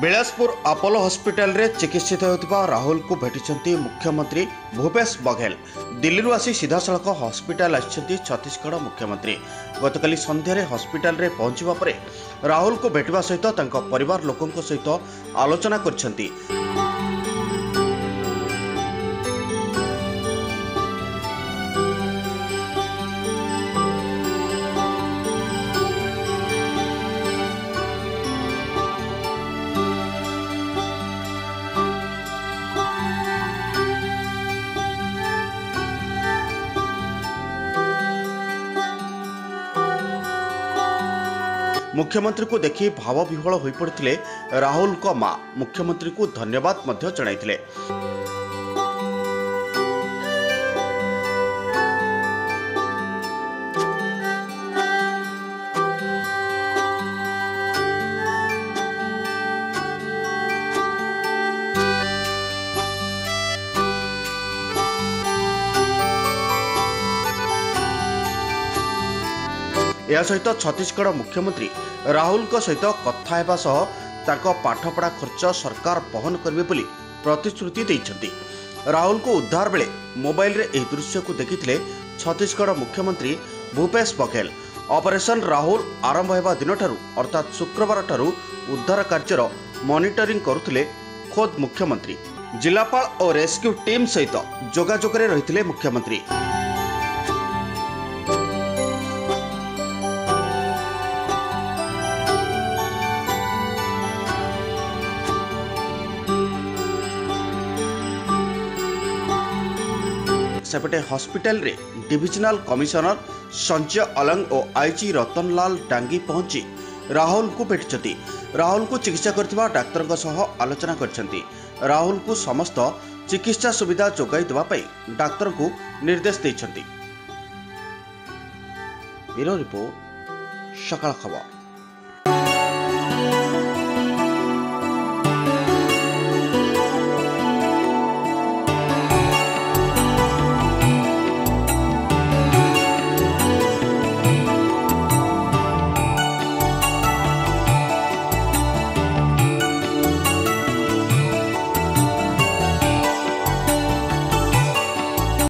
Bilaspur Apollo ହସ୍ପିଟାଲରେ ଚିକିତ୍ସିତ ହେଉଥିବା ରାହୁଲଙ୍କୁ ଭେଟିଛନ୍ତି ମୁଖ୍ୟମନ୍ତ୍ରୀ ଭୂପେଶ ବଘେଲ ଦିଲ୍ଲୀରୁ ଆସି ସିଧାସଳଖ ହସ୍ପିଟାଲ ଆସିଛନ୍ତି ଛତିଶଗଡ଼ ମୁଖ୍ୟମନ୍ତ୍ରୀ ଗତକାଲି ସନ୍ଧ୍ୟାରେ ହସ୍ପିଟାଲରେ ପହଞ୍ଚିବା ପରେ ରାହୁଲଙ୍କୁ ଭେଟିବା ସହିତ ତାଙ୍କ ପରିବାର ଲୋକଙ୍କ ସହିତ ଆଲୋଚନା କରିଛନ୍ତି ମୁଖ୍ୟମନ୍ତ୍ରୀଙ୍କୁ ଦେଖି ଭାବବିହ୍ୱଳ ହୋଇପଡ଼ିଥିଲେ ରାହୁଲଙ୍କ ମା ମୁଖ୍ୟମନ୍ତ୍ରୀଙ୍କୁ ଧନ୍ୟବାଦ ମଧ୍ୟ ଜଣାଇଥିଲେ ଏହା ସହିତ ଛତିଶଗଡ଼ ମୁଖ୍ୟମନ୍ତ୍ରୀ ରାହୁଲଙ୍କ ସହିତ କଥା ହେବା ସହ ତାଙ୍କ ପାଠପଢ଼ା ଖର୍ଚ୍ଚ ସରକାର ବହନ କରିବେ ବୋଲି ପ୍ରତିଶ୍ରୁତି ଦେଇଛନ୍ତି। ରାହୁଲଙ୍କୁ ଉଦ୍ଧାର ବେଳେ ମୋବାଇଲରେ ଏହି ଦୃଶ୍ୟକୁ ଦେଖିଥିଲେ ଛତିଶଗଡ଼ ମୁଖ୍ୟମନ୍ତ୍ରୀ ଭୂପେଶ ବଘେଲ। ଅପରେସନ ରାହୁଲ ଆରମ୍ଭ ହେବା ଦିନଠାରୁ ଅର୍ଥାତ୍ ଶୁକ୍ରବାରଠାରୁ ଉଦ୍ଧାର କାର୍ଯ୍ୟର ମନିଟରିଂ କରୁଥିଲେ ଖୋଦ୍ ମୁଖ୍ୟମନ୍ତ୍ରୀ। ଜିଲ୍ଲାପାଳ ଓ ରେସ୍କ୍ୟୁ ଟିମ୍ ସହିତ ଯୋଗାଯୋଗରେ ରହିଥିଲେ ମୁଖ୍ୟମନ୍ତ୍ରୀ। ସେପଟେ ହସ୍ପିଟାଲରେ ଡିଭିଜନାଲ କମିଶନର ସଞ୍ଜୟ ଅଲଙ୍ଗ ଓ ଆଇଜି ରତନଲାଲ ଡାଙ୍ଗି ପହଞ୍ଚି ରାହୁଲଙ୍କୁ ଭେଟିଛନ୍ତି। ରାହୁଲଙ୍କୁ ଚିକିତ୍ସା କରିଥିବା ଡାକ୍ତରଙ୍କ ସହ ଆଲୋଚନା କରିଛନ୍ତି। ରାହୁଲଙ୍କୁ ସମସ୍ତ ଚିକିତ୍ସା ସୁବିଧା ଯୋଗାଇ ଦେବା ପାଇଁ ଡାକ୍ତରଙ୍କୁ ନିର୍ଦ୍ଦେଶ ଦେଇଛନ୍ତି। ବ୍ୟୁରୋ ରିପୋର୍ଟ ସକାଳ ଖବର।